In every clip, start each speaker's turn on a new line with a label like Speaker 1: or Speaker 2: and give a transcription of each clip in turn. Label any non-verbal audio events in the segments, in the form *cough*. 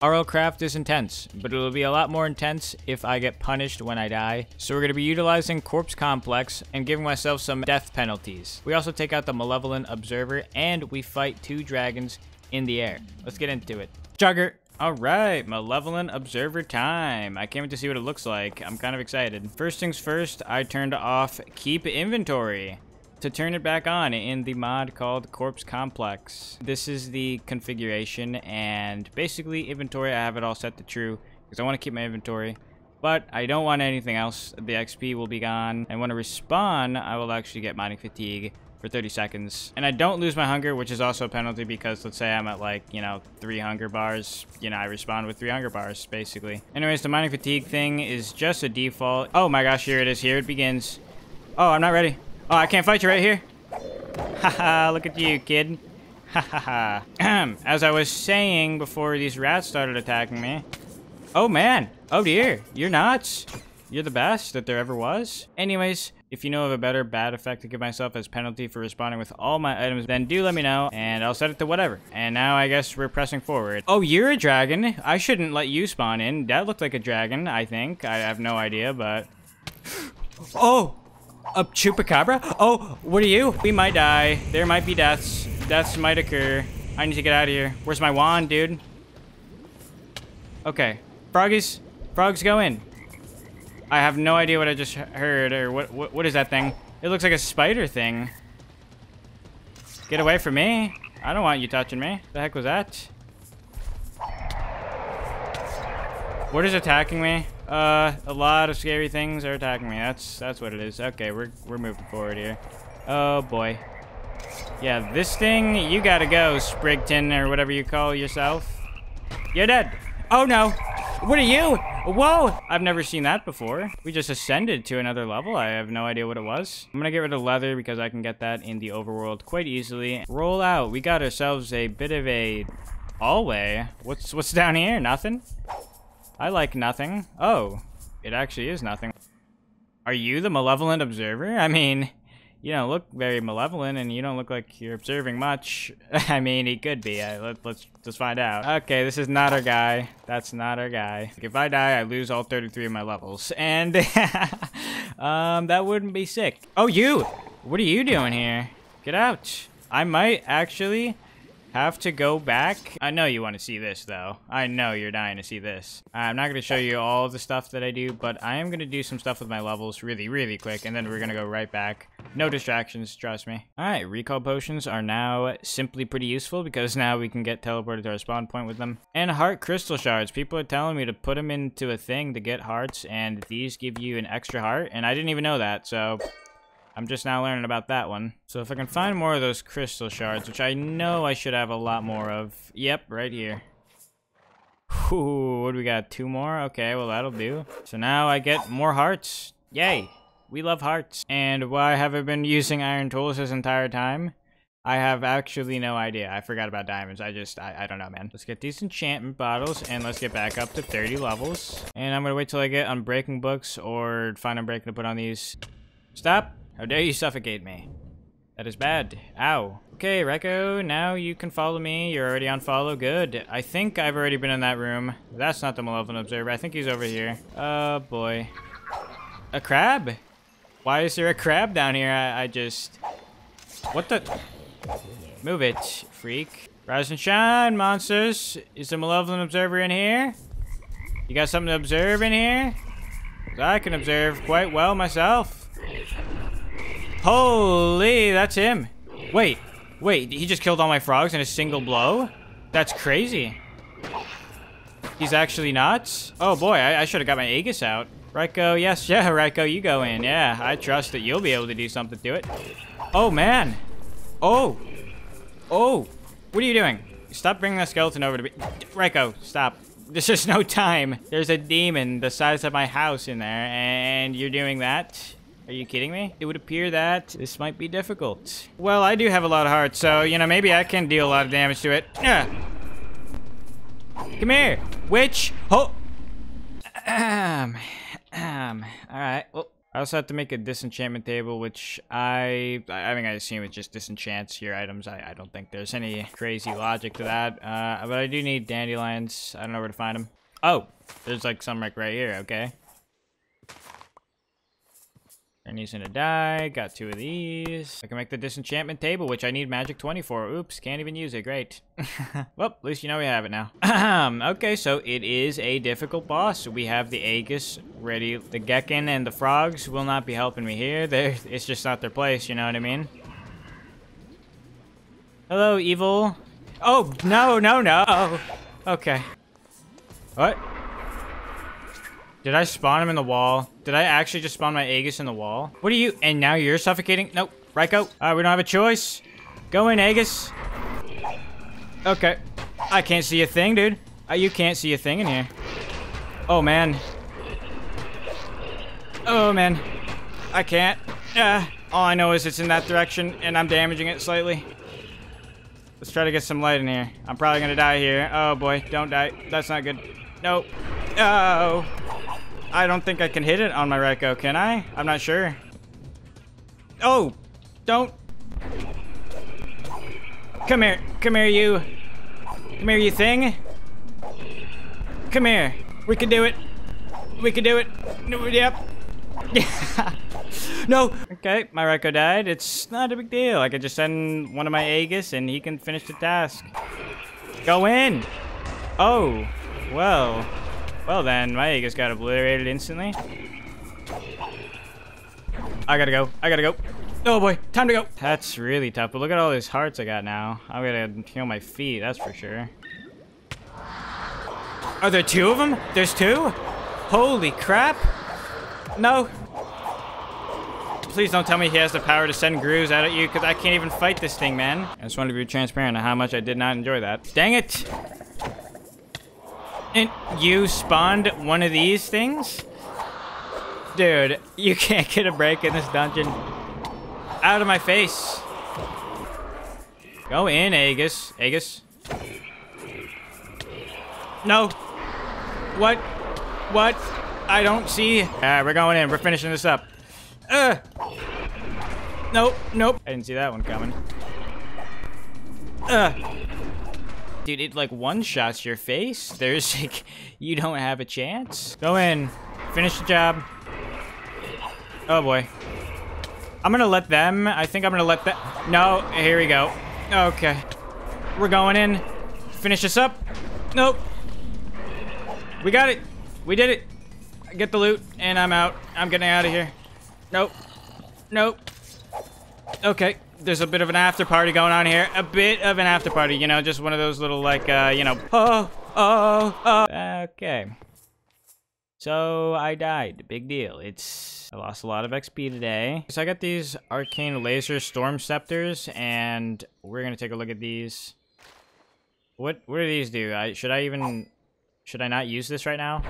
Speaker 1: RLCraft is intense, but it'll be a lot more intense if I get punished when I die. So we're going to be utilizing Corpse Complex and giving myself some death penalties. We also take out the Malevolent Observer and we fight two dragons in the air. Let's get into it. Juger! Alright, Malevolent Observer time. I can't wait to see what it looks like. I'm kind of excited. First things first, I turned off Keep Inventory to turn it back on in the mod called Corpse Complex. This is the configuration and basically inventory, I have it all set to true because I want to keep my inventory. But I don't want anything else. The XP will be gone. And when I respawn, I will actually get mining fatigue for 30 seconds. And I don't lose my hunger, which is also a penalty because let's say I'm at like, you know, three hunger bars. You know, I respawn with three hunger bars, basically. Anyways, the mining fatigue thing is just a default. Oh my gosh, here it is. Here it begins. Oh, I'm not ready. Oh, I can't fight you right here? Haha, look at you, kid. Haha. *clears throat* As I was saying before these rats started attacking me. Oh, man. Oh, dear. You're nuts. You're the best that there ever was. Anyways, if you know of a better bad effect to give myself as penalty for responding with all my items, then do let me know, and I'll set it to whatever. And now I guess we're pressing forward. Oh, you're a dragon. I shouldn't let you spawn in. That looked like a dragon, I think. I have no idea, but... *gasps* Oh! A chupacabra? Oh, what are you? We might die. There might be deaths. Deaths might occur. I need to get out of here. Where's my wand, dude? Okay. Froggies. Frogs, go in. I have no idea what I just heard, or what, what, what is that thing? It looks like a spider thing. Get away from me. I don't want you touching me. The heck was that? What is attacking me? Uh, a lot of scary things are attacking me. That's that's what it is. Okay, we're we're moving forward here. Oh boy. Yeah, this thing, you gotta go, Sprigton, or whatever you call yourself. You're dead. Oh no. What are you? Whoa! I've never seen that before. We just ascended to another level. I have no idea what it was. I'm gonna get rid of leather because I can get that in the overworld quite easily. Roll out. We got ourselves a bit of a hallway. What's what's down here? Nothing? I like nothing. Oh, it actually is nothing. Are you the malevolent observer? I mean, you don't look very malevolent and you don't look like you're observing much. *laughs* I mean, he could be. Uh, let, let's just find out. Okay, this is not our guy. That's not our guy. If I die, I lose all 33 of my levels. And *laughs* um, that wouldn't be sick. Oh, you! What are you doing here? Get out. I might actually have to go back. I know you want to see this, though. I know you're dying to see this. I'm not going to show you all the stuff that I do, but I am going to do some stuff with my levels really, really quick, and then we're going to go right back. No distractions, trust me. Alright, recall potions are now simply pretty useful because now we can get teleported to our spawn point with them. And heart crystal shards. People are telling me to put them into a thing to get hearts, and these give you an extra heart, and I didn't even know that, so... I'm just now learning about that one. So if I can find more of those crystal shards, which I know I should have a lot more of. Yep, right here. Ooh, what do we got? Two more? Okay, well that'll do. So now I get more hearts. Yay! We love hearts. And why have I been using iron tools this entire time? I have actually no idea. I forgot about diamonds. I just, I, I don't know, man. Let's get these enchantment bottles and let's get back up to 30 levels. And I'm gonna wait till I get unbreaking books or find unbreaking to put on these. Stop! How dare you suffocate me? That is bad. Ow. Okay, Reko, now you can follow me. You're already on follow. Good. I think I've already been in that room. That's not the Malevolent Observer. I think he's over here. Oh, boy. A crab? Why is there a crab down here? I, I just... What the... Move it, freak. Rise and shine, monsters. Is the Malevolent Observer in here? You got something to observe in here? I can observe quite well myself. Holy, that's him. Wait, wait, he just killed all my frogs in a single blow? That's crazy. He's actually nuts? Oh boy, I, I should have got my Aegis out. Reko, yes, yeah, *laughs* Reko, you go in. Yeah, I trust that you'll be able to do something to it. Oh, man. Oh. Oh. What are you doing? Stop bringing the skeleton over to me. Reko, stop. There's just no time. There's a demon the size of my house in there, and you're doing that? Are you kidding me? It would appear that this might be difficult. Well, I do have a lot of hearts, so, you know, maybe I can deal a lot of damage to it. Yeah. Come here. Witch. Oh. Um. Um. Alright. Well, I also have to make a disenchantment table, which I, I mean, I assume it just disenchants your items. I, I don't think there's any crazy logic to that. Uh, but I do need dandelions. I don't know where to find them. Oh, there's like some like right here, okay. And using a die, got two of these. I can make the disenchantment table, which I need magic 20 for. Oops, can't even use it, great. *laughs* well, at least you know we have it now. *clears throat* okay, so it is a difficult boss. We have the Aegis ready. The Geken and the frogs will not be helping me here. They're, it's just not their place, you know what I mean? Hello, evil. Oh, no, no, no. Okay. What? Did I spawn him in the wall? Did I actually just spawn my Aegis in the wall? What are you? And now you're suffocating? Nope. Raiko. Uh, we don't have a choice. Go in, Aegis. Okay. I can't see a thing, dude. Uh, you can't see a thing in here. Oh, man. Oh, man. I can't. Uh, all I know is it's in that direction, and I'm damaging it slightly. Let's try to get some light in here. I'm probably gonna die here. Oh, boy. Don't die. That's not good. Nope. Oh. I don't think I can hit it on my Raiko, can I? I'm not sure. Oh! Don't! Come here. Come here, you. Come here, you thing. Come here. We can do it. We can do it. Yep. *laughs* no! Okay, my Raiko died. It's not a big deal. I could just send one of my Aegis and he can finish the task. Go in! Oh. Well. Well then, my Aegis got obliterated instantly. I gotta go. I gotta go. Oh boy, time to go. That's really tough, but look at all these hearts I got now. I'm gonna heal my feet, that's for sure. Are there two of them? There's two? Holy crap. No. Please don't tell me he has the power to send grooves out at you, because I can't even fight this thing, man. I just wanted to be transparent on how much I did not enjoy that. Dang it! And you spawned one of these things? Dude, you *laughs* can't get a break in this dungeon. Out of my face. Go in, Aegis. Aegis. No. What? What? I don't see. Alright, we're going in. We're finishing this up. Uh. Nope. Nope. I didn't see that one coming. Uh. Dude, it like one-shots your face. There's *laughs* like, you don't have a chance. Go in. Finish the job. Oh boy. I'm gonna let them, I think I'm gonna let them, no, here we go. Okay. We're going in. Finish this up. Nope. We got it. We did it. Get the loot, and I'm out. I'm getting out of here. Nope. Nope. Okay there's a bit of an after party going on here. A bit of an after party, you know, just one of those little like, uh, you know, oh, oh, oh. Okay. So I died. Big deal. It's I lost a lot of XP today. So I got these arcane laser storm scepters, and we're gonna take a look at these. What what do these do? I should I even should I not use this right now?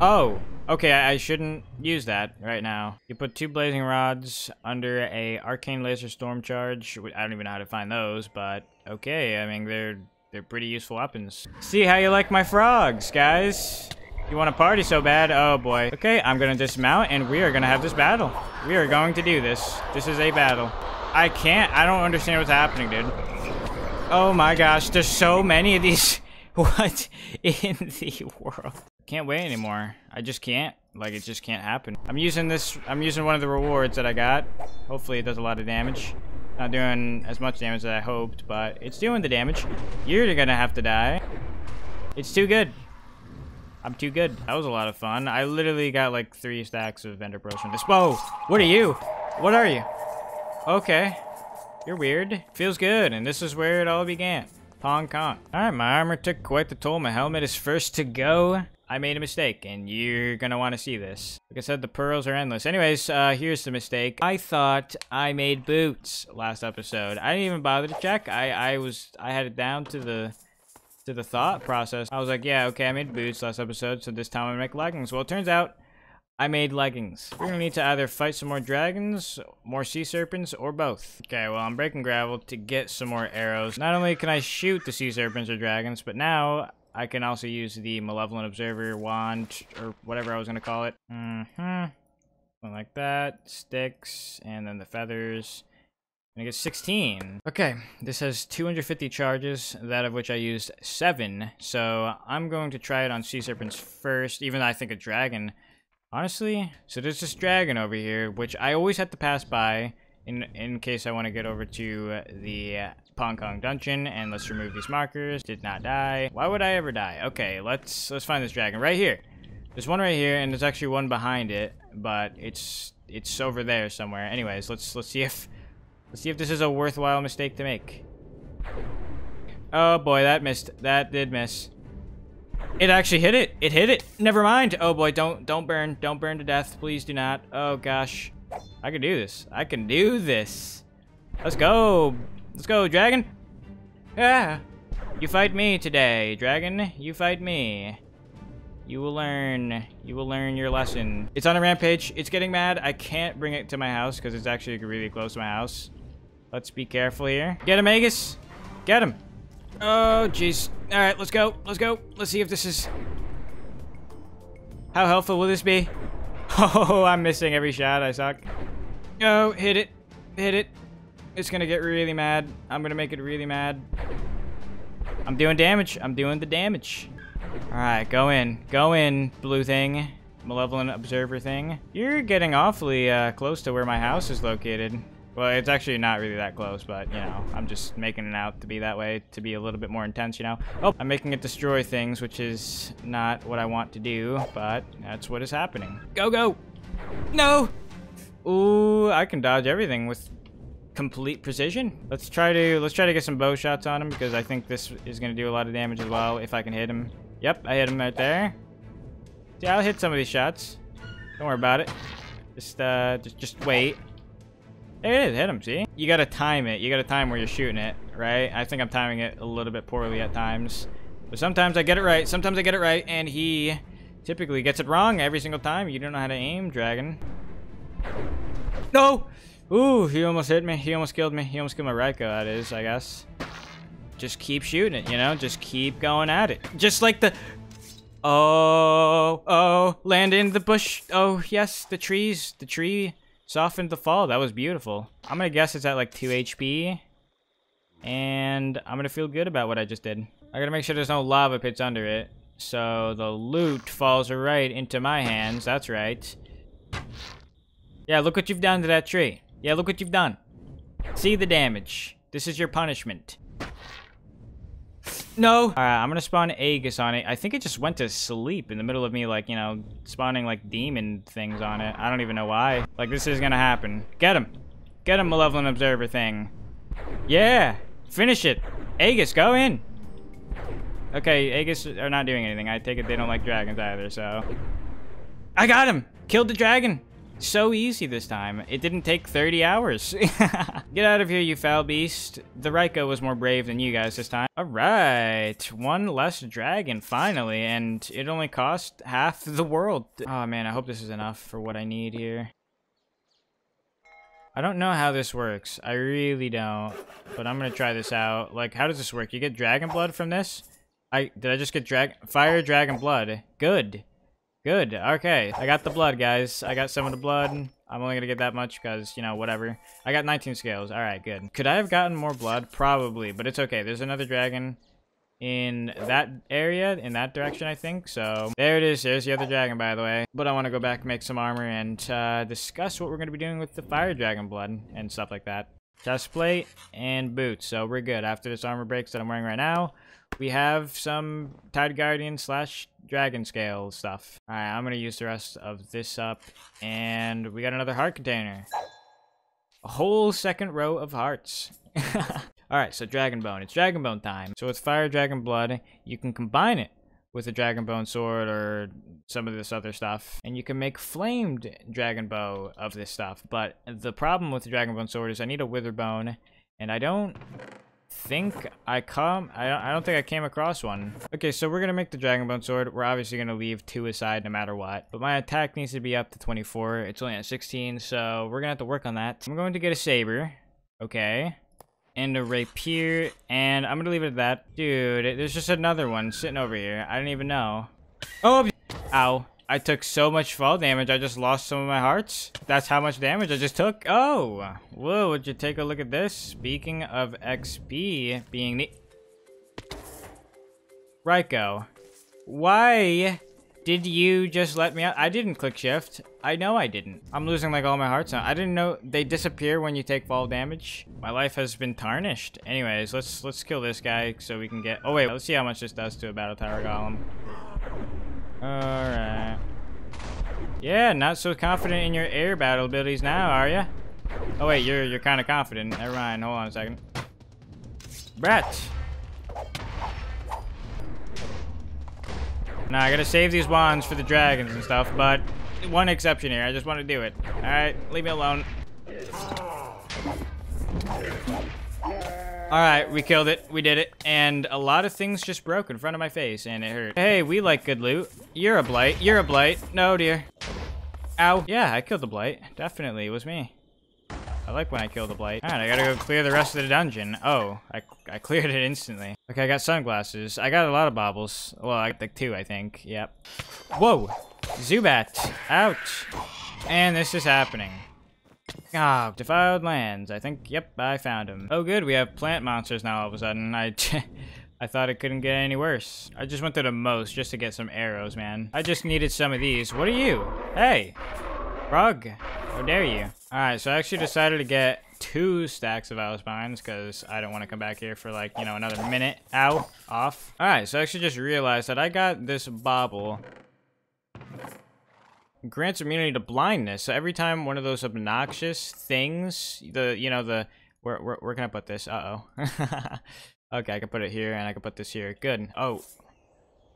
Speaker 1: Oh, okay, I, shouldn't use that right now. You put two blazing rods under a arcane laser storm charge. I don't even know how to find those, but okay, I mean, they're they're pretty useful weapons. See how you like my frogs, guys. You want to party so bad? Oh boy. Okay, I'm gonna dismount and we are gonna have this battle. We are going to do this. This is a battle. I can't, I don't understand what's happening, dude. Oh my gosh, there's so many of these *laughs* What in the world? Can't wait anymore. I just can't. Like, it just can't happen. I'm using this, I'm using one of the rewards that I got. Hopefully it does a lot of damage. Not doing as much damage as I hoped, but it's doing the damage. You're gonna have to die. It's too good. I'm too good. That was a lot of fun. I literally got like three stacks of Ender Pearls from this. Whoa! What are you? What are you? Okay. You're weird. Feels good, and this is where it all began. Hong Kong. Alright, my armor took quite the toll. My helmet is first to go. I made a mistake, and you're gonna want to see this. Like I said, the pearls are endless. Anyways, uh, here's the mistake. I thought I made boots last episode. I didn't even bother to check. I, I was, I had it down to the, to the thought process. I was like, yeah, okay, I made boots last episode, so this time I'm gonna make leggings. Well, it turns out I made leggings. We're gonna need to either fight some more dragons, more sea serpents, or both. Okay, well, I'm breaking gravel to get some more arrows. Not only can I shoot the sea serpents or dragons, but now I can also use the Malevolent Observer wand, or whatever I was gonna call it. Mm-hmm. One like that, sticks, and then the feathers. And I get 16. Okay, this has 250 charges, that of which I used 7. So I'm going to try it on Sea Serpents first, even though I think a dragon. Honestly, so there's this dragon over here, which I always have to pass by in in case I want to get over to the Pong Kong dungeon. And let's remove these markers. Did not die. Why would I ever die? Okay, let's let's find this dragon right here. There's one right here, and there's actually one behind it, but it's it's over there somewhere. Anyways, let's let's see if Let's see if this is a worthwhile mistake to make. Oh boy, that missed. That did miss. It actually hit it. It hit it. Never mind. Oh boy, don't don't burn. Don't burn to death. Please do not. Oh gosh. I can do this. I can do this. Let's go. Let's go, dragon. Yeah. You fight me today, dragon. You fight me. You will learn. You will learn your lesson. It's on a rampage. It's getting mad. I can't bring it to my house because it's actually really close to my house. Let's be careful here. Get him, Aegis. Get him. Oh, jeez. All right, let's go. Let's go. Let's see if this is... How helpful will this be? *laughs* Oh, I'm missing every shot. I suck. Oh, hit it. Hit it. It's gonna get really mad. I'm gonna make it really mad. I'm doing damage. I'm doing the damage. Alright, go in. Go in, blue thing. Malevolent observer thing. You're getting awfully uh, close to where my house is located. Well, it's actually not really that close, but, you know, I'm just making it out to be that way, to be a little bit more intense, you know? Oh, I'm making it destroy things, which is not what I want to do, but that's what is happening. Go, go! No! Ooh, I can dodge everything with complete precision. Let's try to let's try to get some bow shots on him because I think this is going to do a lot of damage as well if I can hit him. Yep, I hit him right there. Yeah, I'll hit some of these shots. Don't worry about it. Just uh just just wait. There it is, hit him, see? You gotta time it. You gotta time where you're shooting it, right? I think I'm timing it a little bit poorly at times. But sometimes I get it right. Sometimes I get it right, and he typically gets it wrong every single time. You don't know how to aim, Dragon. No! Ooh, he almost hit me. He almost killed me. He almost killed my Raiko, that is, I guess. Just keep shooting it, you know? Just keep going at it. Just like the... Oh, oh, land in the bush. Oh, yes, the trees. The tree Softened the fall. That was beautiful. I'm going to guess it's at like 2 HP. And I'm going to feel good about what I just did. I got to make sure there's no lava pits under it. So the loot falls right into my hands. That's right. Yeah, look what you've done to that tree. Yeah, look what you've done. See the damage. This is your punishment. No. Alright, I'm gonna spawn Aegis on it. I think it just went to sleep in the middle of me, like, you know, spawning, like, demon things on it. I don't even know why. Like, this is gonna happen. Get him. Get him, Malevolent Observer thing. Yeah. Finish it. Aegis, go in. Okay, Aegis are not doing anything. I take it they don't like dragons either, so... I got him! Killed the dragon! So easy this time. It didn't take 30 hours. *laughs* Get out of here, you foul beast. The Raiko was more brave than you guys this time. Alright, one less dragon, finally, and it only cost half *laughs* the world. Oh man, I hope this is enough for what I need here. I don't know how this works. I really don't. But I'm gonna try this out. Like, how does this work? You get dragon blood from this? I Did I just get drag- fire dragon blood? Good. Good. Okay. I got the blood, guys. I got some of the blood. I'm only gonna get that much because, you know, whatever. I got 19 scales. Alright, good. Could I have gotten more blood? Probably, but it's okay. There's another dragon in that area, in that direction, I think. So, there it is. There's the other dragon, by the way. But I want to go back and make some armor and uh, discuss what we're going to be doing with the fire dragon blood and stuff like that. Chest plate and boots. So, we're good. After this armor breaks that I'm wearing right now, we have some Tide Guardian slash Dragon Scale stuff. Alright, I'm gonna use the rest of this up. And we got another heart container. A whole second row of hearts. *laughs* Alright, so Dragon Bone. It's Dragon Bone time. So with Fire Dragon Blood, you can combine it with a Dragon Bone Sword or some of this other stuff. And you can make Flamed Dragon Bow of this stuff. But the problem with the Dragon Bone Sword is I need a Wither Bone. And I don't think I come I don't, I don't think I came across one. Okay, so we're gonna make the Dragon Bone Sword. We're obviously gonna leave two aside no matter what. But my attack needs to be up to 24. It's only at 16, so we're gonna have to work on that. I'm going to get a saber. Okay. And a rapier. And I'm gonna leave it at that. Dude, there's just another one sitting over here. I didn't even know. Oh! Ow. I took so much fall damage, I just lost some of my hearts. That's how much damage I just took. Oh, whoa, would you take a look at this? Speaking of XP being the... Raiko, why did you just let me out? I didn't click shift. I know I didn't. I'm losing like all my hearts now. I didn't know they disappear when you take fall damage. My life has been tarnished. Anyways, let's let's kill this guy so we can get... Oh wait, let's see how much this does to a battle tower golem. Alright. Yeah, not so confident in your air battle abilities now, are you? Oh wait, you're you're kind of confident. Never mind. Hold on a second. Brett. Now I gotta save these wands for the dragons and stuff, but one exception here. I just want to do it. All right, leave me alone. Alright, we killed it. We did it. And a lot of things just broke in front of my face, and it hurt. Hey, we like good loot. You're a blight. You're a blight. No, dear. Ow. Yeah, I killed the blight. Definitely, it was me. I like when I kill the blight. Alright, I gotta go clear the rest of the dungeon. Oh, I, I cleared it instantly. Okay, I got sunglasses. I got a lot of baubles. Well, I got like two, I think. Yep. Whoa! Zubat! Ouch! And this is happening. Ah, defiled lands. I think, yep, I found him. Oh good, we have plant monsters now all of a sudden. I, *laughs* I thought it couldn't get any worse. I just went to the most just to get some arrows, man. I just needed some of these. What are you? Hey, frog. How dare you? Alright, so I actually decided to get two stacks of Alice Mines because I don't want to come back here for like, you know, another minute. Ow, off. Alright, so I actually just realized that I got this bauble grants immunity to blindness. So every time one of those obnoxious things, the you know the where where, where can I put this? Uh oh. *laughs* okay, I can put it here and I can put this here. Good. Oh,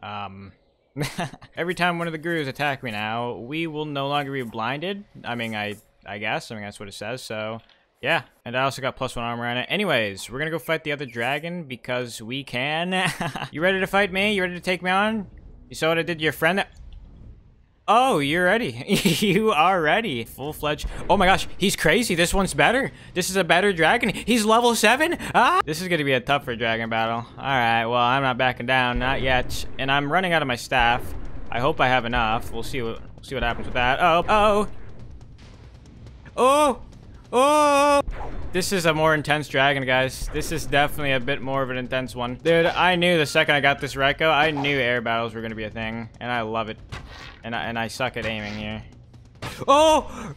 Speaker 1: um. *laughs* every time one of the gurus attack me now, we will no longer be blinded. I mean, I I guess. I mean, that's what it says. So, yeah. And I also got plus one armor on it. Anyways, we're gonna go fight the other dragon because we can. *laughs* you ready to fight me? You ready to take me on? You saw what I did to your friend? Oh, you're ready. *laughs* you are ready. Full-fledged. Oh my gosh, he's crazy. This one's better. This is a better dragon. He's level 7. Ah! This is to be a tougher dragon battle. Alright, well, I'm not backing down. Not yet. And I'm running out of my staff. I hope I have enough. We'll see what, see what happens with that. Oh, oh. Oh! Oh! This is a more intense dragon, guys. This is definitely a bit more of an intense one. Dude, I knew the second I got this Raiko, I knew air battles were to be a thing. And I love it. And I, and I suck at aiming here. Oh!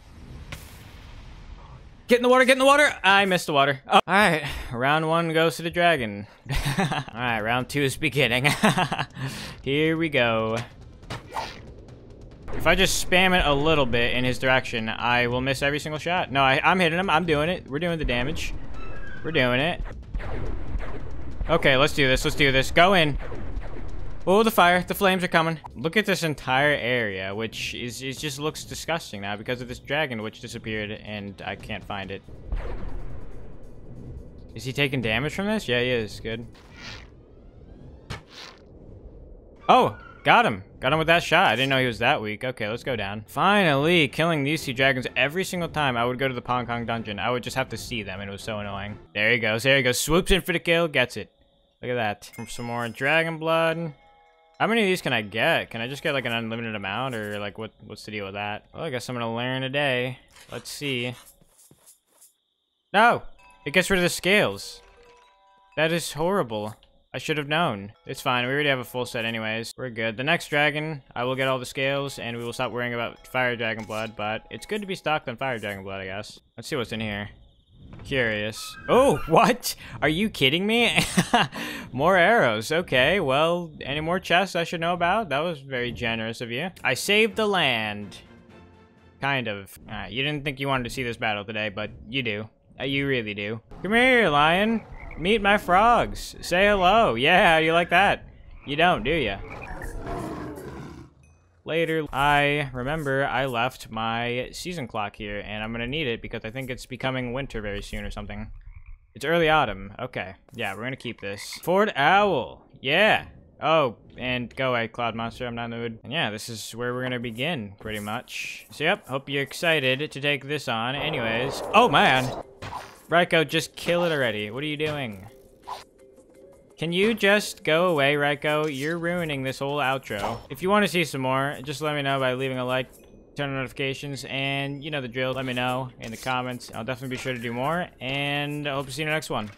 Speaker 1: Get in the water, get in the water! I missed the water. Oh. Alright, round one goes to the dragon. *laughs* Alright, round two is beginning. *laughs* here we go. If I just spam it a little bit in his direction, I will miss every single shot. No, I, I'm hitting him. I'm doing it. We're doing the damage. We're doing it. Okay, let's do this. Let's do this. Go in. Oh, the fire. The flames are coming. Look at this entire area, which is just looks disgusting now because of this dragon which disappeared and I can't find it. Is he taking damage from this? Yeah, he is. Good. Oh, got him. Got him with that shot. I didn't know he was that weak. Okay, let's go down. Finally, killing these two dragons every single time I would go to the Pong Kong dungeon. I would just have to see them and it was so annoying. There he goes. There he goes. Swoops in for the kill. Gets it. Look at that. Some more dragon blood. How many of these can I get? Can I just get like an unlimited amount or like what what's the deal with that? Well, I guess I'm gonna learn today. Let's see. No! It gets rid of the scales. That is horrible. I should have known. It's fine. We already have a full set anyways. We're good. The next dragon, I will get all the scales and we will stop worrying about fire dragon blood, but it's good to be stocked on fire dragon blood, I guess. Let's see what's in here. Curious. Oh, *laughs* what? Are you kidding me? *laughs* more arrows. Okay, well, any more chests I should know about? That was very generous of you. I saved the land. Kind of. You didn't think you wanted to see this battle today, but you do. Uh, you really do. Come here, lion. Meet my frogs. Say hello. Yeah, you like that? You don't, do you? Later. I remember I left my season clock here, and I'm gonna need it because I think it's becoming winter very soon or something. It's early autumn. Okay. Yeah, we're gonna keep this. Ford Owl. Yeah. Oh, and go away, Cloud Monster. I'm not in the mood. And yeah, this is where we're gonna begin, pretty much. So yep, hope you're excited to take this on. Anyways. Oh, man. Raiko, just kill it already. What are you doing? Can you just go away, Raiko? You're ruining this whole outro. If you want to see some more, just let me know by leaving a like, turn on notifications, and you know the drill. Let me know in the comments. I'll definitely be sure to do more, and I hope to see you in the next one.